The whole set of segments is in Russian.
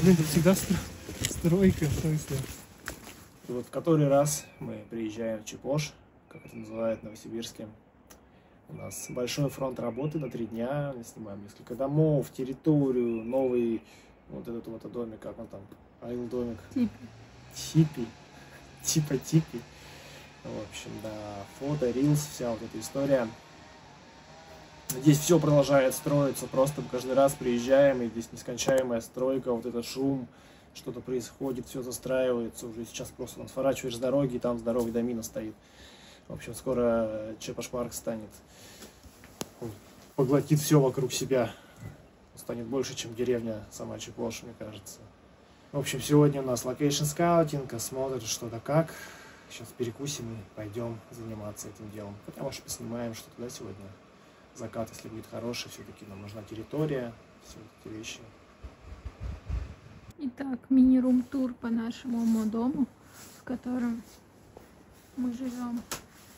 Блин, тут всегда стройка, в смысле. И вот в который раз мы приезжаем в Чепош, как это называют Новосибирске. У нас большой фронт работы на три дня. Снимаем несколько домов, территорию, новый вот этот вот домик, как он там, айл домик. Типи. Типи. Типа типи. В общем, да, фото, рилс, вся вот эта история. Здесь все продолжает строиться, просто каждый раз приезжаем, и здесь нескончаемая стройка, вот этот шум, что-то происходит, все застраивается, уже сейчас просто там сворачиваешь с дороги, и там здоровый домина стоит. В общем, скоро Чепош парк станет, поглотит все вокруг себя, станет больше, чем деревня сама Чепош, мне кажется. В общем, сегодня у нас location scouting, осмотр, что-то как. Сейчас перекусим и пойдем заниматься этим делом. Потому что поснимаем что-то, да, сегодня закат, если будет хороший, все-таки нам нужна территория, все эти вещи. Итак, мини-рум-тур по нашему дому, в котором мы живем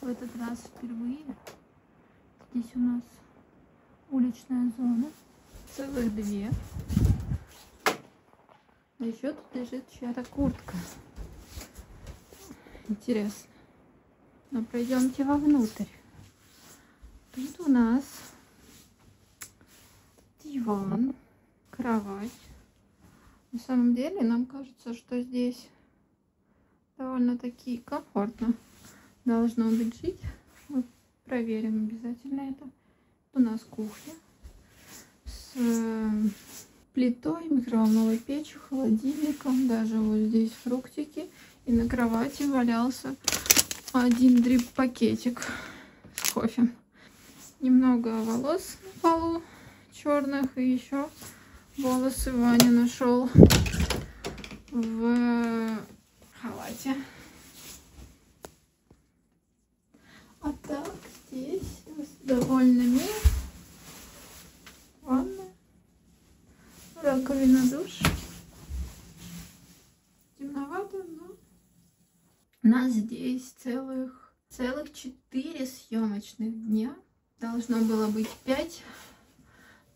в этот раз впервые. Здесь у нас уличная зона, целых две. А еще тут лежит чья-то куртка. Интересно. Но пройдемте вовнутрь. Тут у нас диван, кровать. На самом деле нам кажется, что здесь довольно-таки комфортно должно быть жить. Мы проверим обязательно это. У нас кухня с э, плитой, микроволновой печью, холодильником. Даже вот здесь фруктики. И на кровати валялся один дрип-пакетик с кофе немного волос на полу черных и еще волосы Ваня нашел в халате. А так здесь довольно мило. Нас здесь целых целых четыре съемочных дня. Должно было быть 5,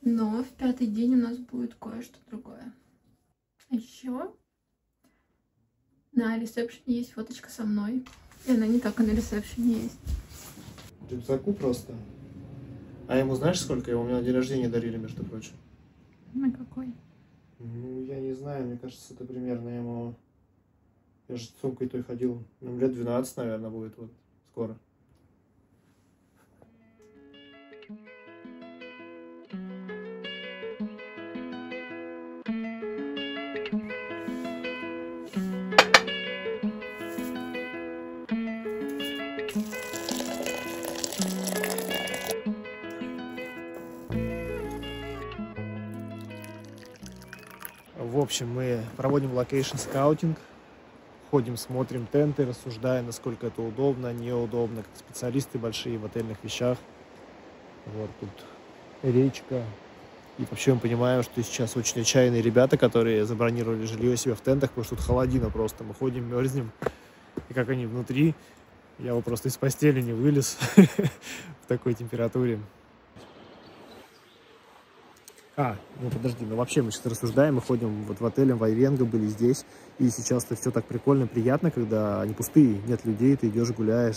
но в пятый день у нас будет кое-что другое. Еще на ресепшене есть фоточка со мной. И она не только на ресепшене есть. Рюкзаку просто. А ему знаешь, сколько его? У меня на день рождения дарили, между прочим. На какой? Ну, я не знаю, мне кажется, это примерно ему... Я же с сумкой той ходил. Ну, лет 12, наверное, будет вот скоро. В общем, мы проводим location scouting, ходим, смотрим тенты, рассуждаем, насколько это удобно, неудобно, как специалисты большие в отельных вещах. Вот тут речка. И вообще мы понимаем, что сейчас очень отчаянные ребята, которые забронировали жилье себе в тентах, потому что тут холодина просто. Мы ходим, мерзнем. И как они внутри, я вот просто из постели не вылез в такой температуре. А, ну подожди, ну вообще мы сейчас рассуждаем, мы ходим вот в отеле в Айвенго, были здесь, и сейчас это все так прикольно, приятно, когда они пустые, нет людей, ты идешь, гуляешь,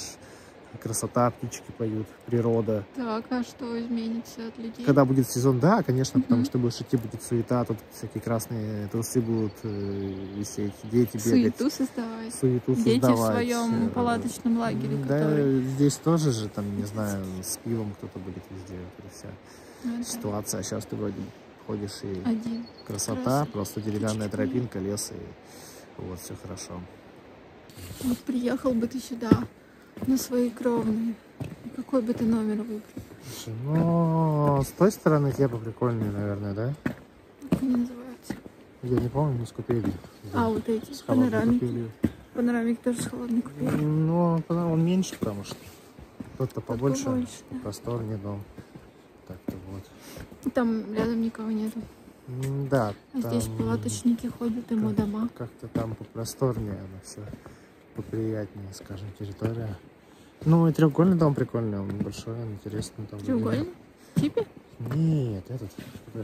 красота, птички поют, природа. Так, а что изменится от людей? Когда будет сезон, да, конечно, потому что будешь идти, будет суета, тут всякие красные трусы будут э, висеть, дети бегать. Суету создавать. Суету Дети создавать. в своем э, палаточном лагере, Да, который... здесь тоже же, там, не знаю, с пивом кто-то будет везде, вот эта вся Ну, ситуация. А сейчас ты вроде ходишь и Один. красота, Красота. просто деревянная Птички. тропинка, лес, и вот, все хорошо. Вот приехал бы ты сюда на свои кровные. И Какой бы ты номер выбрал? Ну, с той стороны тебе прикольнее, наверное, да? Как они называются? Я не помню, мы скупили. А, вот эти, с панорамики. купили. Панорамик тоже с холодной купили. Ну, он меньше, потому что тот-то побольше, побольше, да. просторнее дом. Там рядом никого нету. Да, А здесь там палаточники ходят, ему как- дома. Как-то там попросторнее, оно все поприятнее, скажем, территория. Ну и треугольный дом прикольный, он большой, он интересный. Там Треугольный? Тебе? Нет, этот.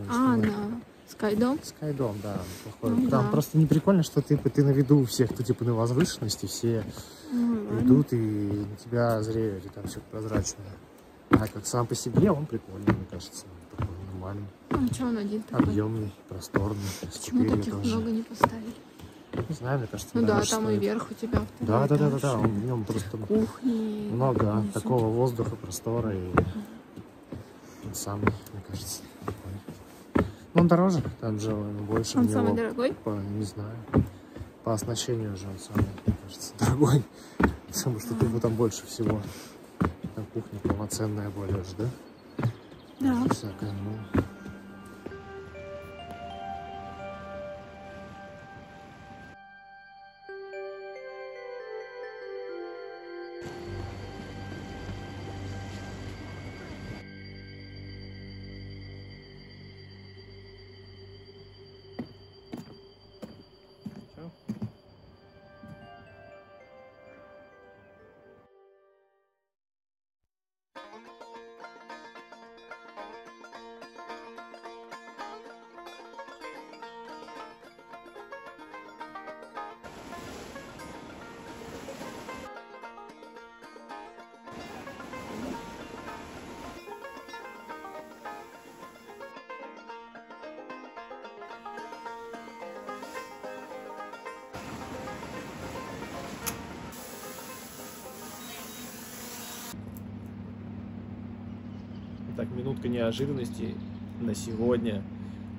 А, на Скайдом? Скайдом, да, он похож. Ну Там да. просто не прикольно, что ты, ты на виду у всех, кто типа на возвышенности, все Ну, идут и на тебя зреют, и там все прозрачное. А как сам по себе он прикольный, мне кажется. Нормальный, А что он один такой? объемный, просторный. с Почему таких тоже. много не поставили? Не знаю, мне кажется, Ну да, там и стоит. верх у тебя Да, да, да, да, да. В нем просто Кухни. много внизу. такого воздуха, простора и он самый, мне кажется. такой. Ну, он дороже, там же он больше. Он самый дорогой? По, не знаю. По оснащению же он самый, мне кажется, дорогой. Потому что тупо там больше всего. Там кухня полноценная более же, да? Да. Так, минутка неожиданности на сегодня.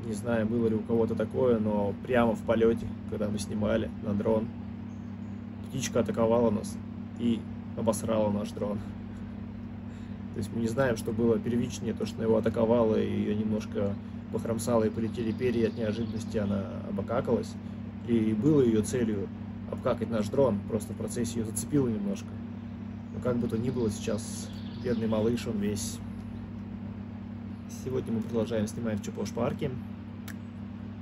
Не знаю, было ли у кого-то такое, но прямо в полете, когда мы снимали на дрон, птичка атаковала нас и обосрала наш дрон. То есть мы не знаем, что было первичнее, то, что его атаковала, и ее немножко похромсала, и полетели перья, от неожиданности она обокакалась. И было ее целью обкакать наш дрон, просто в процессе ее зацепило немножко. Но как бы то ни было, сейчас бедный малыш, он весь Сегодня мы продолжаем снимать в Чепош-парке.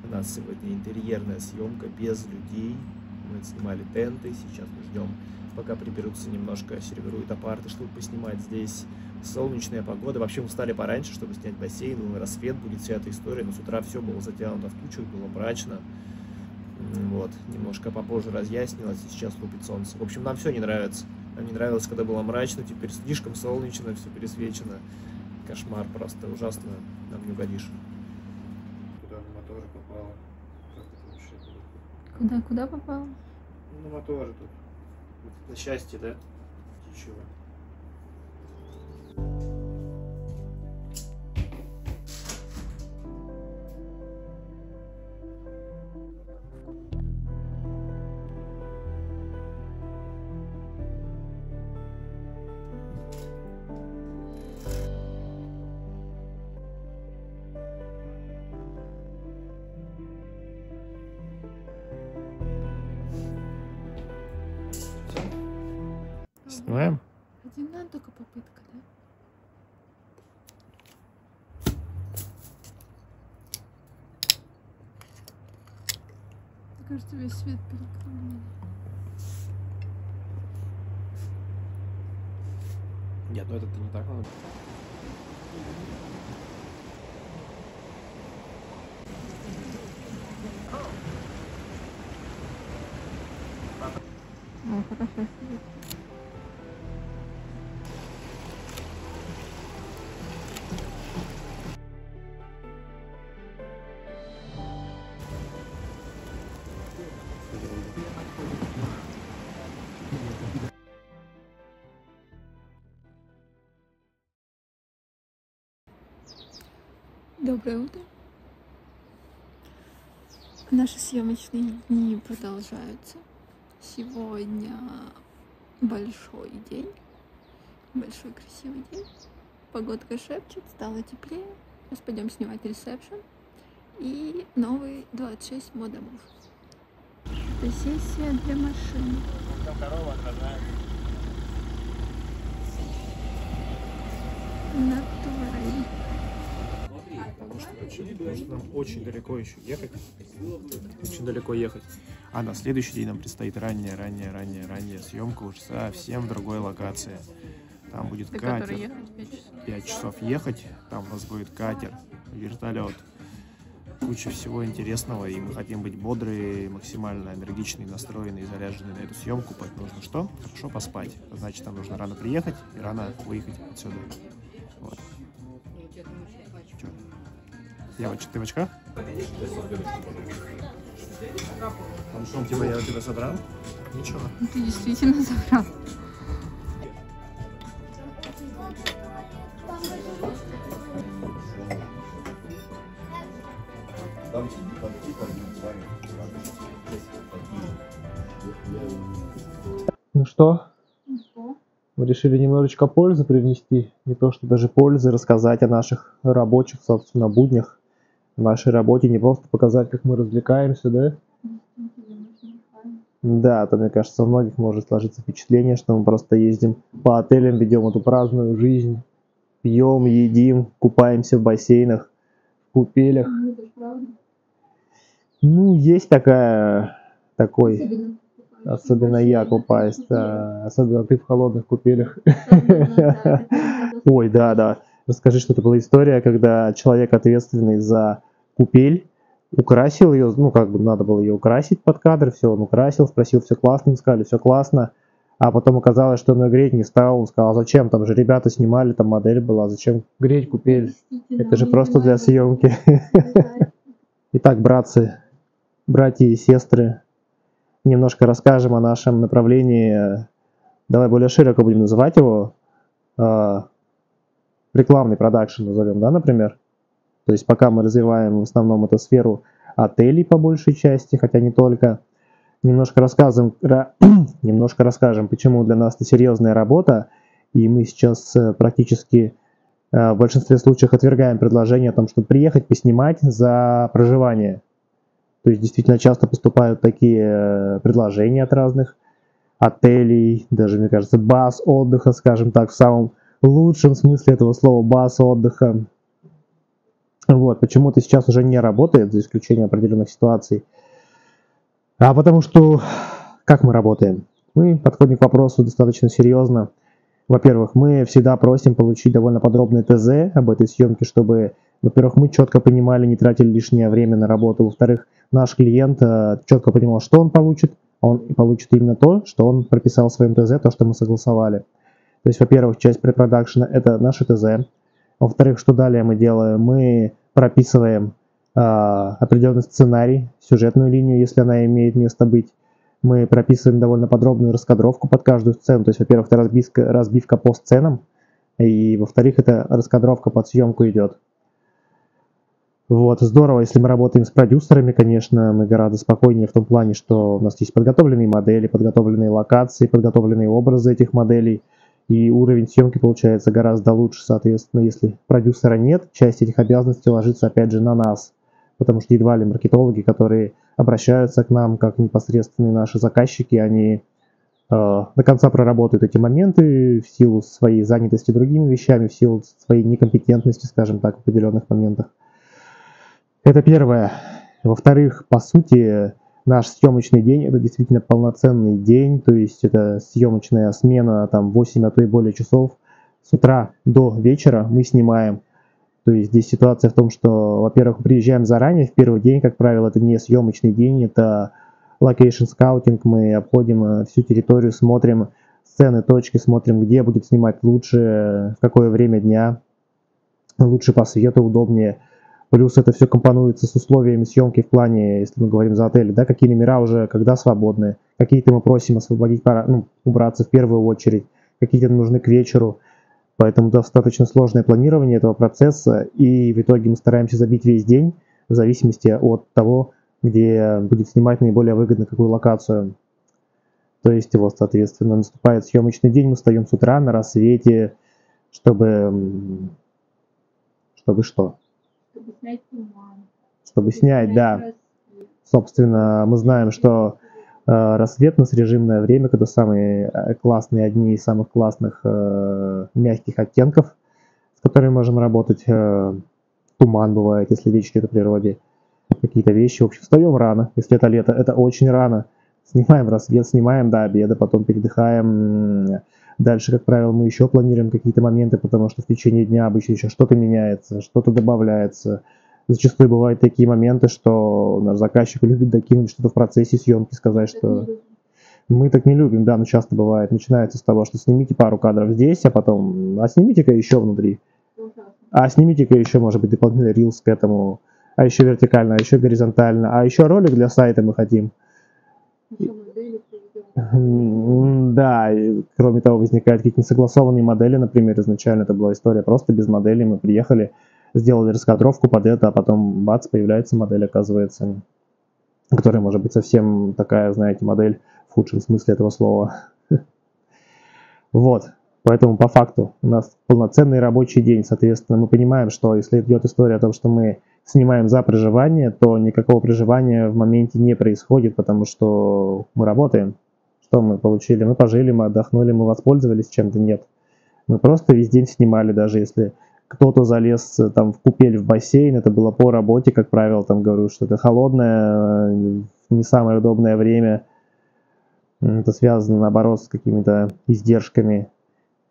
У нас сегодня интерьерная съемка без людей. Мы снимали тенты, сейчас мы ждем, пока приберутся немножко, сервируют апарты, чтобы поснимать здесь. Солнечная погода. Вообще мы встали пораньше, чтобы снять бассейн. Думаю, рассвет будет вся эта история. Но с утра все было затянуто в тучу, было мрачно. Вот, немножко попозже разъяснилось, и сейчас лупит солнце. В общем, нам все не нравится. Нам не нравилось, когда было мрачно, теперь слишком солнечно, все пересвечено. Кошмар просто ужасно, нам не угодишь. Куда на моторе попало? Как это вообще было? Куда, куда попал? Ну, на моторе тут. На счастье, да? Птичьего. Нет, ну это не так надо. О, хорошо Доброе утро. Наши съемочные дни продолжаются. Сегодня большой день. Большой красивый день. Погодка шепчет, стало теплее. Сейчас пойдем снимать ресепшн. И новый 26 модомов. Фотосессия для машин. Корова. Натурально. Потому что потому что нам очень далеко еще ехать. Очень далеко ехать. А на следующий день нам предстоит ранняя, ранняя, ранняя, ранняя съемка уже совсем в другой локации. Там будет До катер. ехать 5 часов. 5 часов ехать, там у нас будет катер, вертолет, куча всего интересного, и мы хотим быть бодрые, максимально энергичные, настроенные, заряженные на эту съемку, поэтому нужно что? Хорошо поспать. Значит, нам нужно рано приехать и рано выехать отсюда. Вот. Оч- ты в очках? Типа я тебя собрал? Ничего. Ну, Ты действительно забрал. Ну что, мы решили немножечко пользы привнести, не то что даже пользы, рассказать о наших рабочих, собственно, буднях, о нашей работе, не просто показать, как мы развлекаемся, да? Да, то, мне кажется, у многих может сложиться впечатление, что мы просто ездим по отелям, ведем эту праздную жизнь, пьем, едим, купаемся в бассейнах, в купелях. Ну, есть такая, такой, особенно я купаюсь, да, особенно ты в холодных купелях. Ой, да, да. Расскажи, что это была история, когда человек, ответственный за купель, украсил ее, ну, как бы надо было ее украсить под кадр, все, он украсил, спросил, все классно, им сказали, все классно, а потом оказалось, что он ее греть не стал, он сказал, зачем, там же ребята снимали, там модель была, зачем греть купель, это же просто для съемки. Итак, братцы, братья и сестры, немножко расскажем о нашем направлении, давай более широко будем называть его, э, рекламный продакшн назовем, да, например? То есть пока мы развиваем в основном эту сферу отелей по большей части, хотя не только, немножко рассказываем, ра- немножко расскажем, почему для нас это серьезная работа, и мы сейчас э, практически э, в большинстве случаев отвергаем предложение о том, чтобы приехать поснимать за проживание. То есть действительно часто поступают такие э, предложения от разных отелей, даже, мне кажется, баз отдыха, скажем так, в самом лучшем смысле этого слова баз отдыха. Вот, почему-то сейчас уже не работает, за исключением определенных ситуаций. А потому что, как мы работаем? Мы подходим к вопросу достаточно серьезно. Во-первых, мы всегда просим получить довольно подробный ТЗ об этой съемке, чтобы, во-первых, мы четко понимали, не тратили лишнее время на работу. Во-вторых, наш клиент э, четко понимал, что он получит. Он получит именно то, что он прописал в своем ТЗ, то, что мы согласовали. То есть, во-первых, часть препродакшена – это наше ТЗ. Во-вторых, что далее мы делаем? Мы прописываем э, определенный сценарий, сюжетную линию, если она имеет место быть. Мы прописываем довольно подробную раскадровку под каждую сцену. То есть, во-первых, это разбивка, разбивка по сценам, и, во-вторых, это раскадровка под съемку идет. Вот, здорово, если мы работаем с продюсерами, конечно, мы гораздо спокойнее в том плане, что у нас есть подготовленные модели, подготовленные локации, подготовленные образы этих моделей, и уровень съемки получается гораздо лучше, соответственно, если продюсера нет, часть этих обязанностей ложится опять же на нас, потому что едва ли маркетологи, которые обращаются к нам как непосредственные наши заказчики, они э, до конца проработают эти моменты в силу своей занятости другими вещами, в силу своей некомпетентности, скажем так, в определенных моментах. Это первое. Во-вторых, по сути, наш съемочный день это действительно полноценный день, то есть это съемочная смена там 8, а то и более часов. С утра до вечера мы снимаем. То есть здесь ситуация в том, что, во-первых, приезжаем заранее, в первый день, как правило, это не съемочный день, это location скаутинг, мы обходим э, всю территорию, смотрим сцены, точки, смотрим, где будет снимать лучше, в какое время дня, лучше по свету, удобнее. Плюс это все компонуется с условиями съемки в плане, если мы говорим за отель, да, какие номера уже когда свободны, какие-то мы просим освободить, пора, ну, убраться в первую очередь, какие-то нужны к вечеру. Поэтому достаточно сложное планирование этого процесса, и в итоге мы стараемся забить весь день в зависимости от того, где будет снимать наиболее выгодно какую локацию. То есть вот, соответственно, наступает съемочный день, мы встаем с утра на рассвете, чтобы... Чтобы что? Чтобы снять туман. Чтобы снять, да. Собственно, мы знаем, что э, рассвет у нас режимное время, когда самые э, классные, одни из самых классных э, мягких оттенков, с которыми можем работать. Э, туман бывает, если речь идет о природе, какие-то вещи. В общем, встаем рано, если это лето, это очень рано. Снимаем рассвет, снимаем до обеда, потом передыхаем. Дальше, как правило, мы еще планируем какие-то моменты, потому что в течение дня обычно еще что-то меняется, что-то добавляется. Зачастую бывают такие моменты, что наш заказчик любит докинуть что-то в процессе съемки, сказать, что мы так не любим, да, но часто бывает. Начинается с того, что снимите пару кадров здесь, а потом, а снимите-ка еще внутри. А снимите-ка еще, может быть, дополнительный рилс к этому. А еще вертикально, а еще горизонтально. А еще ролик для сайта мы хотим. Да, и, кроме того, возникают какие-то несогласованные модели, например, изначально это была история просто без модели, мы приехали, сделали раскадровку под это, а потом бац, появляется модель, оказывается, которая может быть совсем такая, знаете, модель в худшем смысле этого слова. Вот, поэтому по факту у нас полноценный рабочий день, соответственно, мы понимаем, что если идет история о том, что мы снимаем за проживание, то никакого проживания в моменте не происходит, потому что мы работаем. Что мы получили? Мы пожили, мы отдохнули, мы воспользовались чем-то? Нет. Мы просто весь день снимали, даже если кто-то залез э, там в купель, в бассейн, это было по работе, как правило, там говорю, что это холодное, э, не самое удобное время. Это связано, наоборот, с какими-то издержками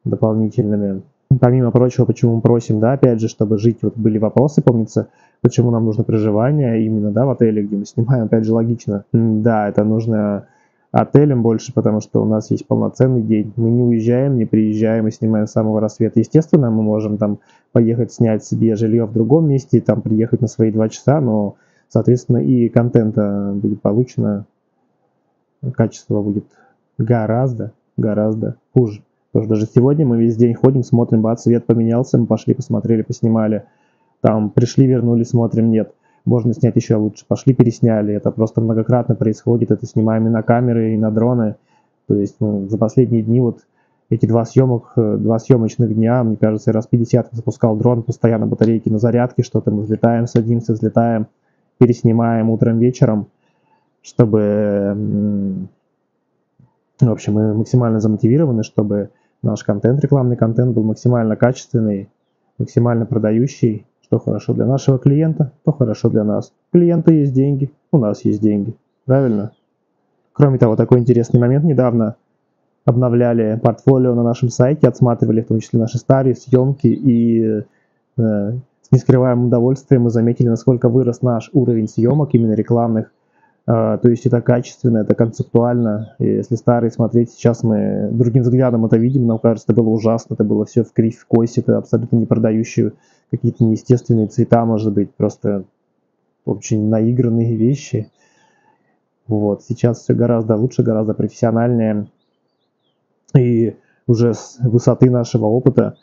дополнительными. Помимо прочего, почему мы просим, да, опять же, чтобы жить, вот были вопросы, помнится, почему нам нужно проживание именно, да, в отеле, где мы снимаем, опять же, логично. Да, это нужно отелем больше, потому что у нас есть полноценный день. Мы не уезжаем, не приезжаем и снимаем с самого рассвета. Естественно, мы можем там поехать снять себе жилье в другом месте, там приехать на свои два часа, но, соответственно, и контента будет получено, качество будет гораздо, гораздо хуже. Потому что даже сегодня мы весь день ходим, смотрим, бац, свет поменялся, мы пошли, посмотрели, поснимали. Там пришли, вернули, смотрим, нет можно снять еще лучше. Пошли, пересняли. Это просто многократно происходит. Это снимаем и на камеры, и на дроны. То есть ну, за последние дни вот эти два съемок, э, два съемочных дня, мне кажется, раз 50 запускал дрон, постоянно батарейки на зарядке, что-то мы взлетаем, садимся, взлетаем, переснимаем утром, вечером, чтобы, в общем, мы максимально замотивированы, чтобы наш контент, рекламный контент был максимально качественный, максимально продающий, что хорошо для нашего клиента, то хорошо для нас. У клиента есть деньги, у нас есть деньги. Правильно? Кроме того, такой интересный момент. Недавно обновляли портфолио на нашем сайте, отсматривали в том числе наши старые съемки и э, с нескрываемым удовольствием мы заметили, насколько вырос наш уровень съемок, именно рекламных. Э, то есть это качественно, это концептуально. И если старые смотреть, сейчас мы другим взглядом это видим, нам кажется, это было ужасно, это было все в кривь, в кость, это абсолютно не продающую какие-то неестественные цвета, может быть, просто очень наигранные вещи. Вот, сейчас все гораздо лучше, гораздо профессиональнее. И уже с высоты нашего опыта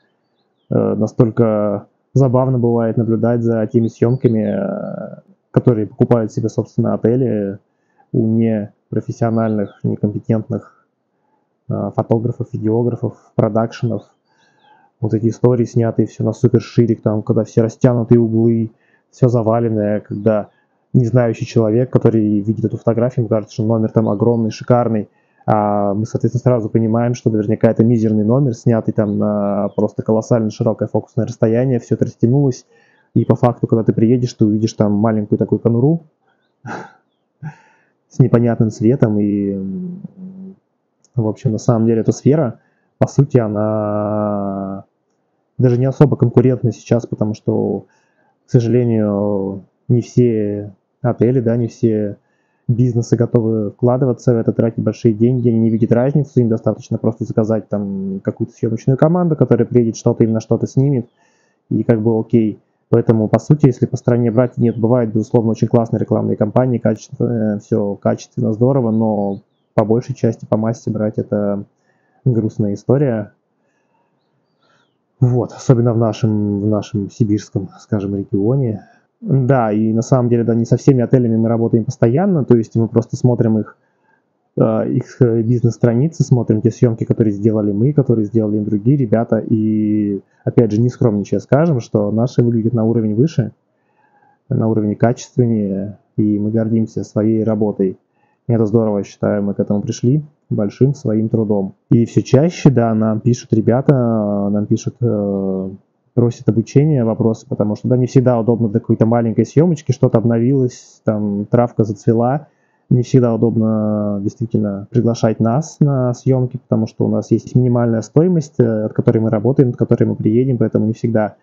э, настолько забавно бывает наблюдать за теми съемками, э, которые покупают себе, собственно, отели у непрофессиональных, некомпетентных э, фотографов, видеографов, продакшенов, вот эти истории снятые все на супер ширик, там, когда все растянутые углы, все заваленное, когда не знающий человек, который видит эту фотографию, ему кажется, что номер там огромный, шикарный, а мы, соответственно, сразу понимаем, что наверняка это мизерный номер, снятый там на просто колоссально широкое фокусное расстояние, все это растянулось, и по факту, когда ты приедешь, ты увидишь там маленькую такую конуру с непонятным цветом, и, в общем, на самом деле эта сфера, по сути, она даже не особо конкурентны сейчас, потому что, к сожалению, не все отели, да, не все бизнесы готовы вкладываться в это, тратить большие деньги, они не видят разницы, им достаточно просто заказать там какую-то съемочную команду, которая приедет что-то именно что-то снимет, и как бы окей. Поэтому, по сути, если по стране брать, нет, бывают, безусловно, очень классные рекламные кампании, качественно, все качественно, здорово, но по большей части, по массе брать это грустная история, вот, особенно в нашем, в нашем сибирском, скажем, регионе. Да, и на самом деле, да, не со всеми отелями мы работаем постоянно, то есть мы просто смотрим их, э, их э, бизнес-страницы, смотрим те съемки, которые сделали мы, которые сделали другие ребята, и, опять же, не скромничая скажем, что наши выглядят на уровень выше, на уровне качественнее, и мы гордимся своей работой. Это здорово, считаю, мы к этому пришли большим своим трудом. И все чаще, да, нам пишут ребята, нам пишут э, просит обучения вопросы, потому что да, не всегда удобно для какой-то маленькой съемочки, что-то обновилось, там травка зацвела, не всегда удобно действительно приглашать нас на съемки, потому что у нас есть минимальная стоимость, э, от которой мы работаем, от которой мы приедем, поэтому не всегда.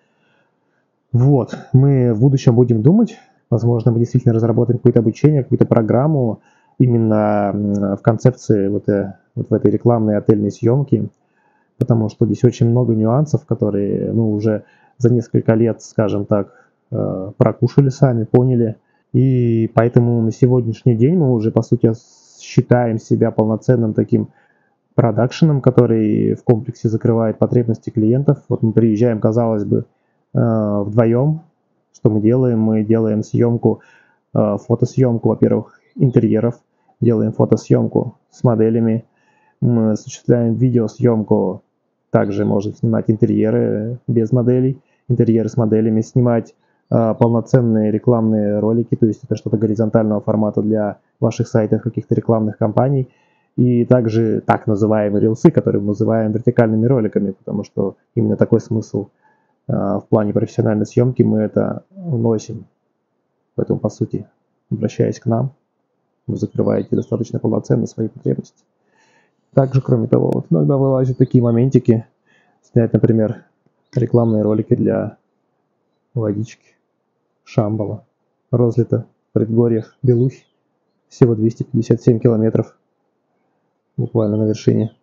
Вот, мы в будущем будем думать, возможно, мы действительно разработаем какое-то обучение, какую-то программу именно в концепции вот, э, вот в этой рекламной отельной съемки, потому что здесь очень много нюансов, которые мы уже за несколько лет, скажем так, э, прокушали сами, поняли. И поэтому на сегодняшний день мы уже, по сути, считаем себя полноценным таким продакшеном, который в комплексе закрывает потребности клиентов. Вот мы приезжаем, казалось бы, э, вдвоем. Что мы делаем? Мы делаем съемку, фотосъемку, во-первых, интерьеров, делаем фотосъемку с моделями, мы осуществляем видеосъемку также можем снимать интерьеры без моделей, интерьеры с моделями, снимать э, полноценные рекламные ролики, то есть это что-то горизонтального формата для ваших сайтов, каких-то рекламных кампаний. И также так называемые рилсы, которые мы называем вертикальными роликами, потому что именно такой смысл э, в плане профессиональной съемки мы это вносим. Поэтому, по сути, обращаясь к нам, вы закрываете достаточно полноценно свои потребности. Также, кроме того, вот иногда вылазят такие моментики, снять, например, рекламные ролики для водички, шамбала, розлита в предгорьях Белухи, всего 257 километров, буквально на вершине.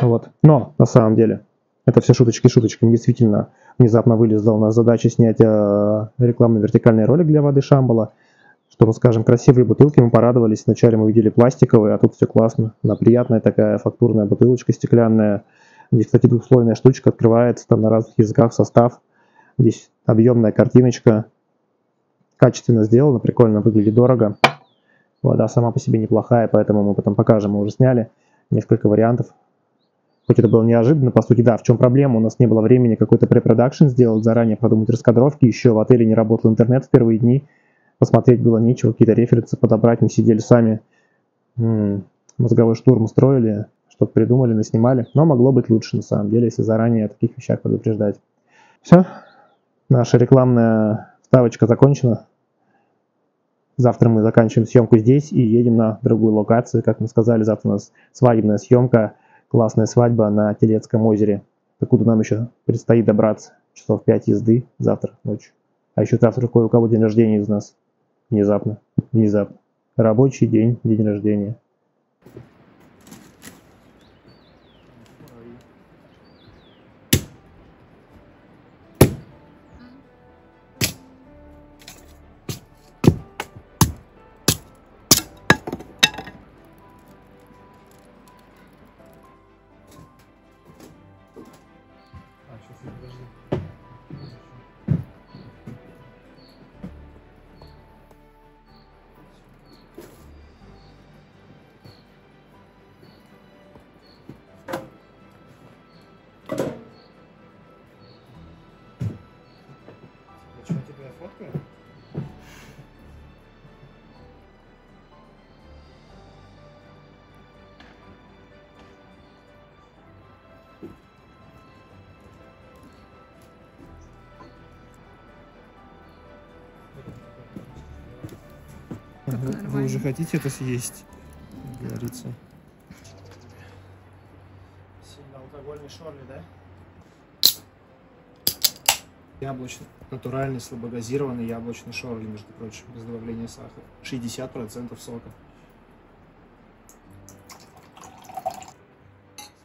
Вот. Но, на самом деле, это все шуточки шуточками. Действительно, внезапно вылезла у нас задача снять э, рекламный вертикальный ролик для воды Шамбала – что, ну, скажем, красивые бутылки, мы порадовались. Вначале мы видели пластиковые, а тут все классно. Она приятная такая фактурная бутылочка стеклянная. Здесь, кстати, двухслойная штучка открывается, там на разных языках состав. Здесь объемная картиночка. Качественно сделана, прикольно, выглядит дорого. Вода сама по себе неплохая, поэтому мы потом покажем. Мы уже сняли несколько вариантов. Хоть это было неожиданно, по сути, да, в чем проблема? У нас не было времени какой-то препродакшн сделать, заранее продумать раскадровки. Еще в отеле не работал интернет в первые дни посмотреть было нечего, какие-то референсы подобрать, мы сидели сами, мозговой штурм устроили, что-то придумали, наснимали, но могло быть лучше на самом деле, если заранее о таких вещах предупреждать. Все, наша рекламная вставочка закончена. Завтра мы заканчиваем съемку здесь и едем на другую локацию. Как мы сказали, завтра у нас свадебная съемка, классная свадьба на Телецком озере. Докуда нам еще предстоит добраться? Часов 5 езды завтра ночью. А еще завтра кое у кого день рождения из нас. Внезапно. Внезапно. Рабочий день, день рождения. Вы, вы уже хотите это съесть? Как говорится. Сильно алкогольный шорли, да? Яблочный, натуральный, слабогазированный яблочный шорли, между прочим, без добавления сахара. 60% сока.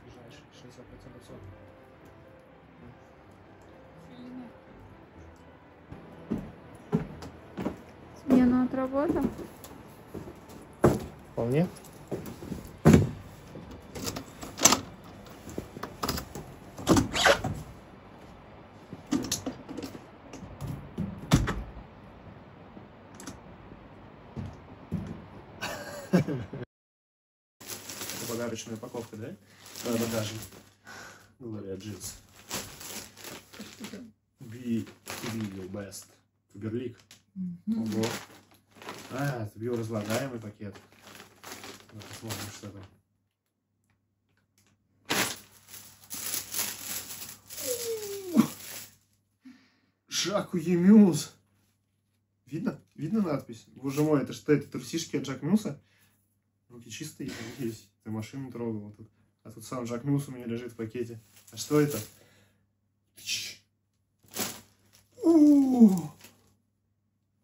Свежайший, 60% сока. Смена отработал? Вполне. Это подарочная упаковка, да? Да, багажник. Глория Джинс. Be, be your best. Фаберлик. Ого. А, это биоразлагаемый пакет. Ну, посмотрим, что там. Жаку Емюс. Видно? Видно надпись? Боже мой, это что, это трусишки от Жак Мюса? Руки чистые, надеюсь. Ты машину трогал тут. А тут сам Жак Мюс у меня лежит в пакете. А что это? У -у -у.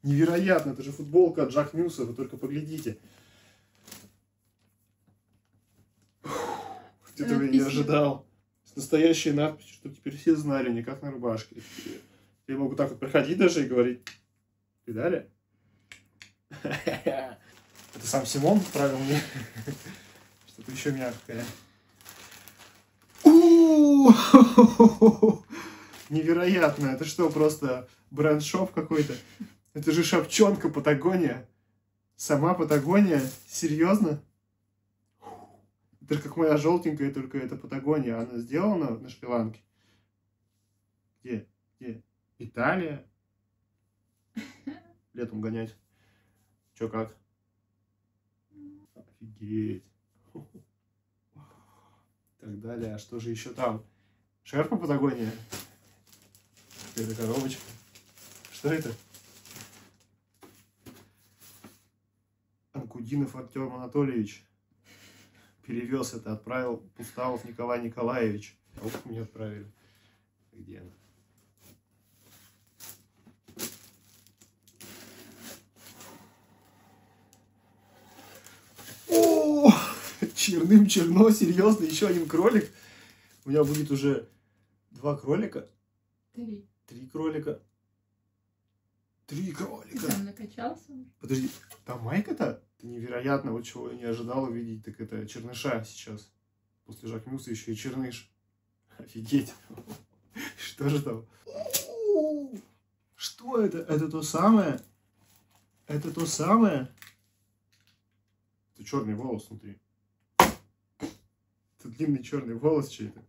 Невероятно, это же футболка от Жак Мюса, вы только поглядите. Этого я не ожидал. С настоящей надписью, чтобы теперь все знали, не как на рубашке. Я могу так вот проходить даже и говорить. Видали? Это сам Симон отправил мне. Что-то еще мягкое. Невероятно. Это что, просто бренд-шоп какой-то? Это же шапчонка Патагония. Сама Патагония? Серьезно? Это как моя желтенькая, только это Патагония. Она сделана на Шри-Ланке. Где? Где? Италия? Летом гонять. Чё как? Офигеть. Так далее. А что же еще там? Шерпа Патагония? Это коробочка. Что это? Анкудинов Артем Анатольевич перевез это, отправил Пуставов Николай Николаевич. А мне отправили. Где она? О, черным черно, серьезно, еще один кролик. У меня будет уже два кролика. Три. Три кролика. Три Ты кролика. там накачался? Подожди, там майка-то? Невероятно, вот чего я не ожидал увидеть, так это черныша сейчас. После Жакмюса еще и черныш. Офигеть. Что же там? Что это? Это то самое? Это то самое? Это черный волос внутри. Это длинный черный волос чей-то.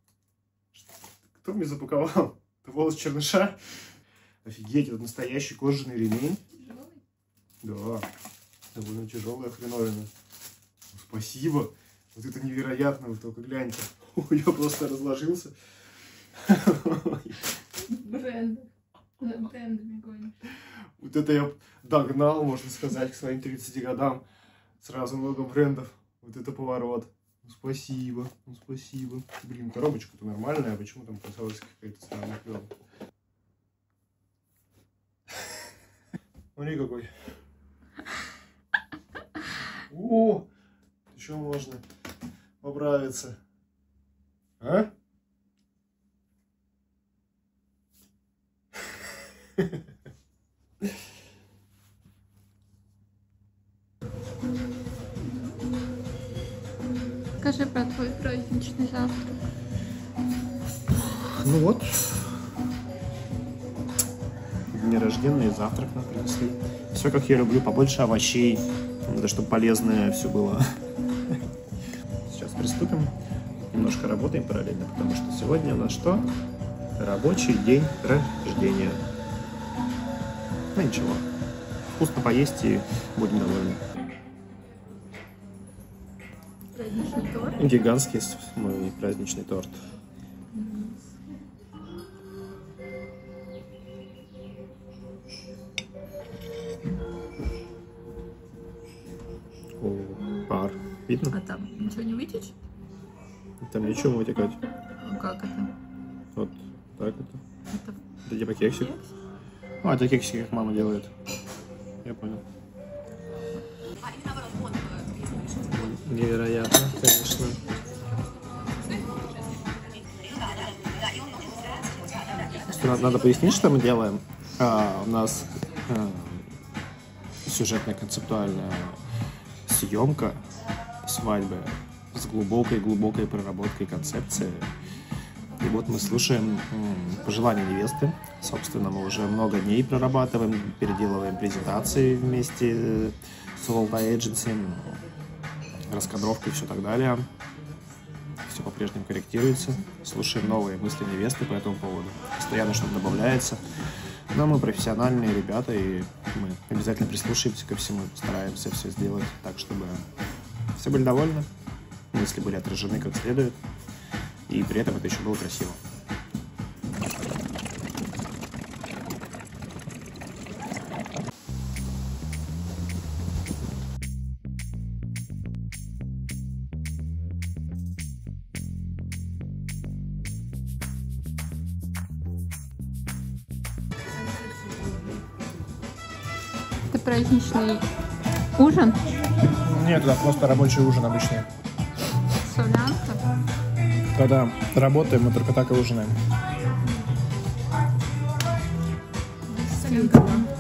Кто мне запаковал? Это волос черныша? Офигеть, это настоящий кожаный ремень. Тяжелый? Да, довольно тяжелая хреновина. Спасибо. Вот это невероятно, вы только гляньте. Я просто разложился. Брендов. За брендами гонишь. Вот это я догнал, можно сказать, к своим 30 годам. Сразу много брендов. Вот это поворот. Ну, спасибо, ну, спасибо. Блин, коробочка-то нормальная, а почему там казалось какая-то странная клёвая? Смотри какой. О, еще можно поправиться. А? Скажи про твой праздничный завтрак. Ну вот. Днерожденный завтрак нам принесли. Все как я люблю, побольше овощей. Надо, чтобы полезное все было. Сейчас приступим. Немножко работаем параллельно, потому что сегодня у нас что? Рабочий день рождения. Ну ничего. Вкусно поесть и будем довольны. Торт. Гигантский мой праздничный торт. О, пар. Видно? А там ничего не вытечь? Там ничего вытекать. А Как это? Вот так это. Это Это типа кексик. кекс? А, это кексики, как мама делает. Я понял. Невероятно, конечно. Надо, надо пояснить, что мы делаем. А, у нас а, сюжетная концептуальная съемка свадьбы с глубокой-глубокой проработкой концепции. И вот мы слушаем пожелания невесты. Собственно, мы уже много дней прорабатываем, переделываем презентации вместе э, с Volta Agency, раскадровка и все так далее. Все по-прежнему корректируется. Слушаем новые мысли невесты по этому поводу. Постоянно что-то добавляется. Но мы профессиональные ребята, и мы обязательно прислушаемся ко всему, стараемся все сделать так, чтобы все были довольны, мысли были отражены как следует, и при этом это еще было красиво. Праздничный ужин? Нет, это просто рабочий ужин обычный. Солянка. Когда работаем, мы только так и ужинаем. А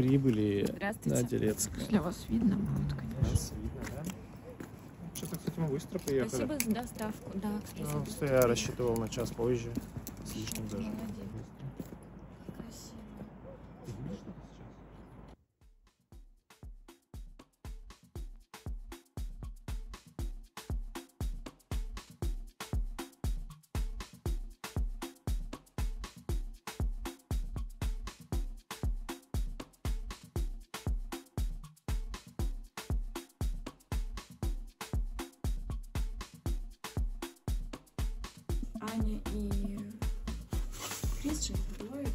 прибыли Здравствуйте. на Телецк. Для вас видно будет, конечно. Нас видно, да? Что-то, кстати, мы быстро приехали. Спасибо за доставку. Да, кстати. Ну, я рассчитывал на час позже. С лишним даже. Молодец. Аня и Крис же не бывает.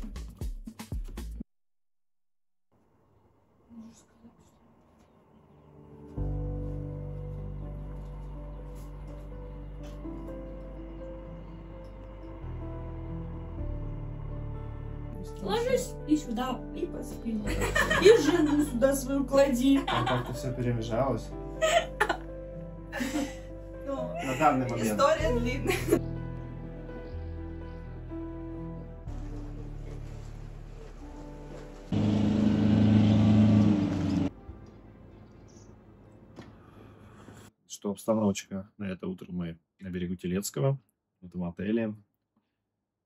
Ложись и сюда, и поспи. И жену сюда свою клади. Там как-то все перемежалось. Ну, На данный момент. история длинная. Обстановочка на это утро мы на берегу Телецкого, в этом отеле,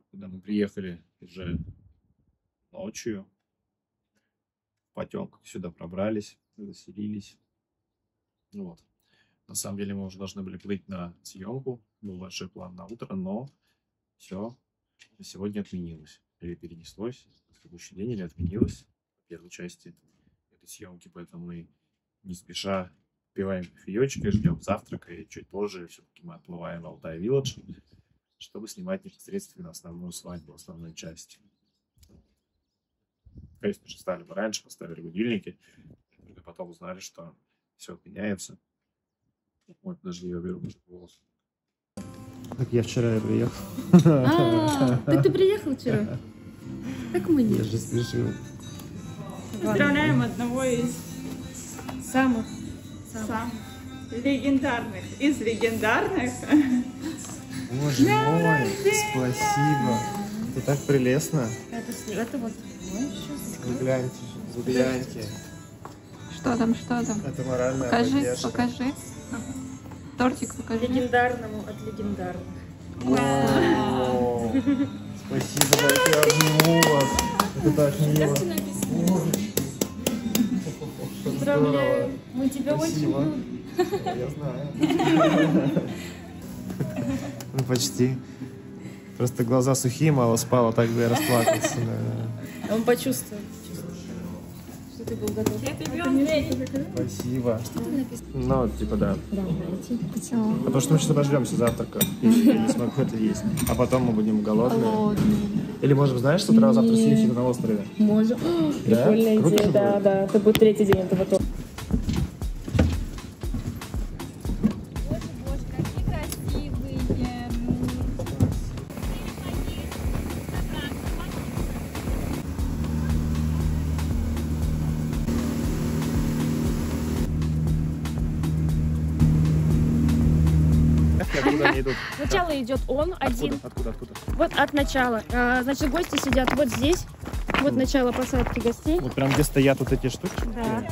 куда мы приехали уже ночью. В потемках сюда пробрались, заселились. Ну Вот. На самом деле мы уже должны были плыть на съемку. Был большой план на утро, но все сегодня отменилось. Или перенеслось на следующий день, или отменилось по первой части этой съемки. Поэтому мы не спеша пиваем кофеечек и ждем завтрака. И чуть позже все-таки мы отплываем в Алтай Вилледж, чтобы снимать непосредственно основную свадьбу, основную часть. Конечно же, стали бы раньше, поставили будильники. Только потом узнали, что все отменяется. Вот, даже я беру уже голос. Так я вчера и приехал. А, так ты приехал вчера? Как мы Я нет. же спешил. Поздравляем одного из Самых. Самых легендарных. Из легендарных. Боже мой, спасибо. Это так прелестно. Это, это вот. Загляньте, загляньте. Что там, что там? Это моральная Покажи, поддержка. покажи. Тортик покажи. Легендарному от легендарных. О, Спасибо, я обниму вас. Это так мило. Здорово. Мы тебя Спасибо. очень любим. Я знаю. Ну, почти. Просто глаза сухие, мало спала, так бы я расплакался. Он почувствует. Ты был готов. Спасибо. Ну, типа, да. Потому что мы сейчас обожремся завтрака. Если я не смогу это есть. А потом мы будем голодные. Или, может быть, знаешь, с утра завтра сидеть на острове? Можем. Да? Прикольная Круто идея, да, да. Это будет третий день этого Откуда они идут? Сначала идет он один. Откуда? Откуда? Вот от начала. А, значит, гости сидят вот здесь. Вот начало посадки гостей. Вот прям где стоят вот эти штуки. Да.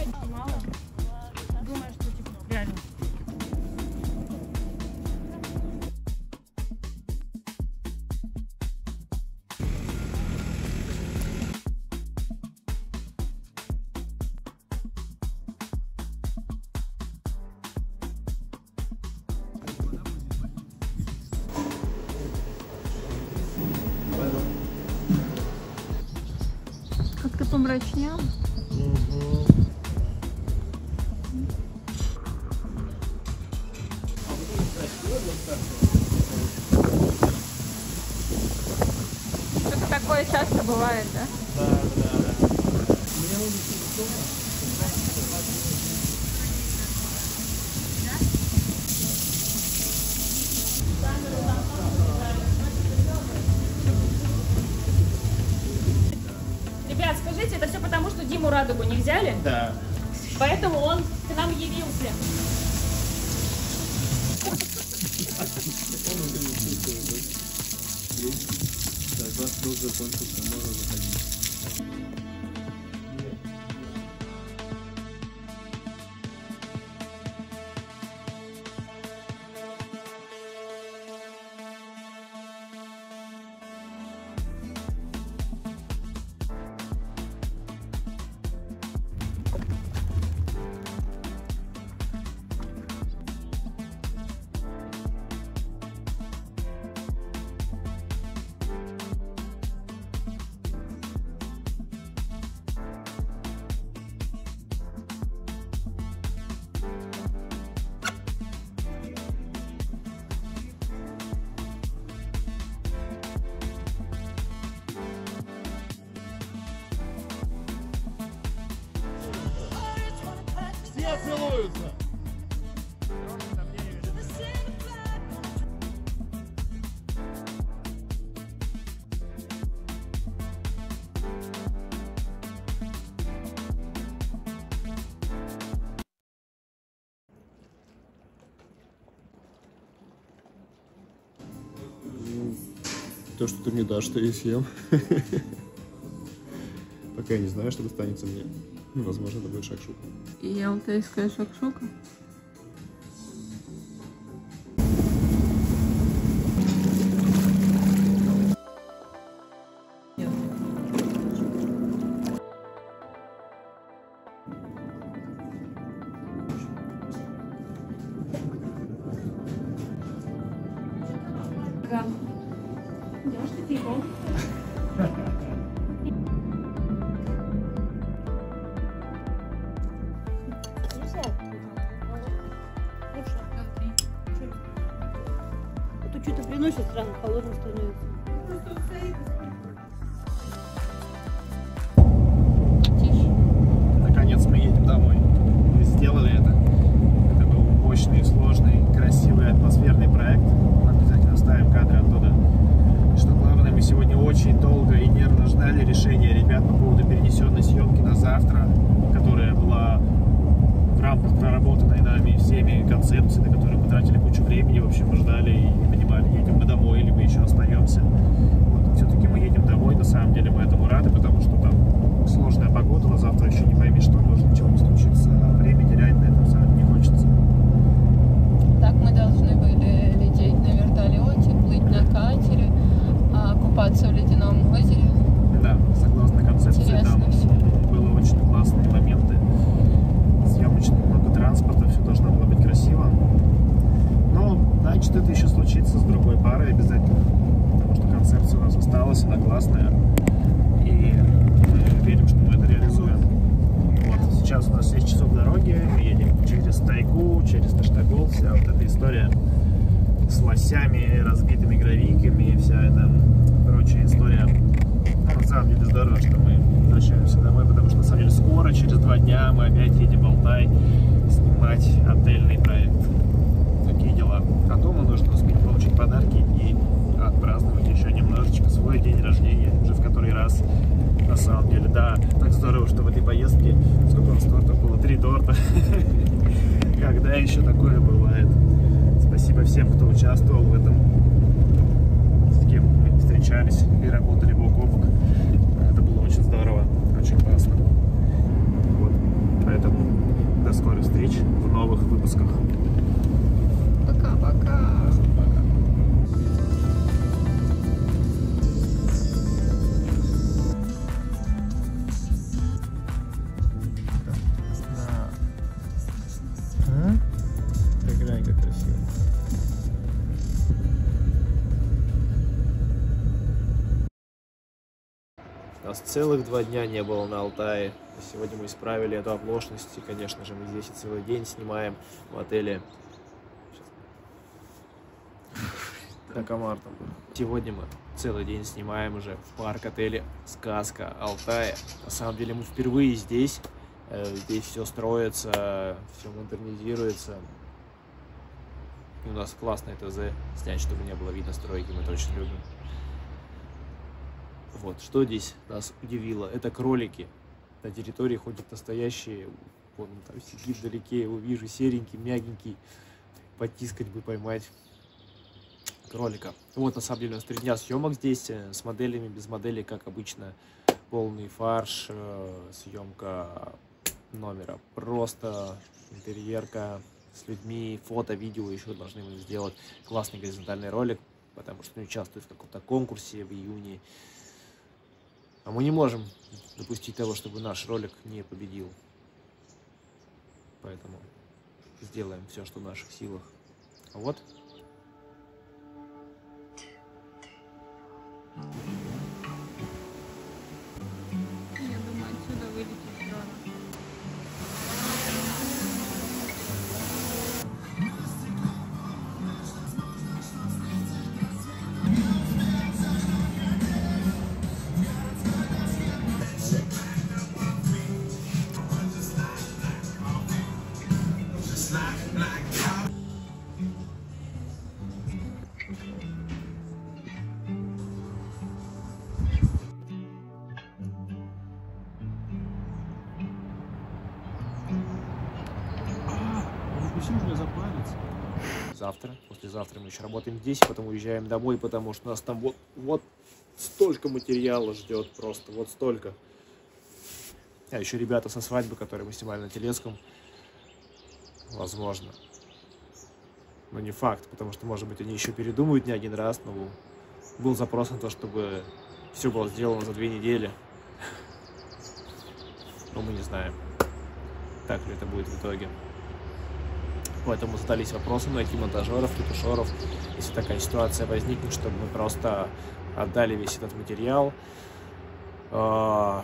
Поэтому он к нам явился. Так, вас тоже закончился, можно заходить. то, что ты мне дашь, то я съем. Пока я не знаю, что достанется мне. Ну, возможно, это будет шакшука. И я вам тебе сказать шакшука? целых два дня не было на Алтае. Сегодня мы исправили эту оплошность, и, конечно же, мы здесь и целый день снимаем в отеле. На комар там. Сегодня мы целый день снимаем уже в парк-отеле «Сказка Алтая». На самом деле мы впервые здесь. Э, здесь все строится, все модернизируется. И у нас классно это ТЗ. Снять, чтобы не было видно стройки, мы точно любим. Вот, что здесь нас удивило, это кролики. На территории ходят настоящие, вон он там сидит вдалеке, его вижу, серенький, мягенький, потискать бы, поймать кролика. Вот, на самом деле, у нас три дня съемок здесь, э, с моделями, без моделей, как обычно, полный фарш, э, съемка номера. Просто интерьерка с людьми, фото, видео еще должны мы сделать классный горизонтальный ролик, потому что не участвую в каком-то конкурсе в июне. А мы не можем допустить того, чтобы наш ролик не победил. Поэтому сделаем все, что в наших силах. Вот. Еще работаем здесь, потом уезжаем домой, потому что нас там вот, вот столько материала ждет просто, вот столько. А еще ребята со свадьбы, которые мы снимали на Телецком, возможно. Но не факт, потому что, может быть, они еще передумают не один раз, но был запрос на то, чтобы все было сделано за две недели. Но мы не знаем, так ли это будет в итоге. Поэтому задались вопросом найти монтажеров, ретушеров, если такая ситуация возникнет, чтобы мы просто отдали весь этот материал, а,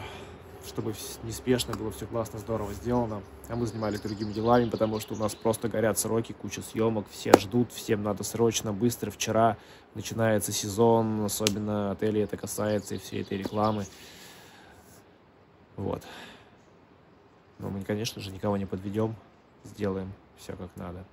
чтобы неспешно было все классно, здорово сделано. А мы занимались другими делами, потому что у нас просто горят сроки, куча съемок, все ждут, всем надо срочно, быстро. Вчера начинается сезон, особенно отелей это касается и всей этой рекламы. Вот. Но мы, конечно же, никого не подведем, сделаем все как надо.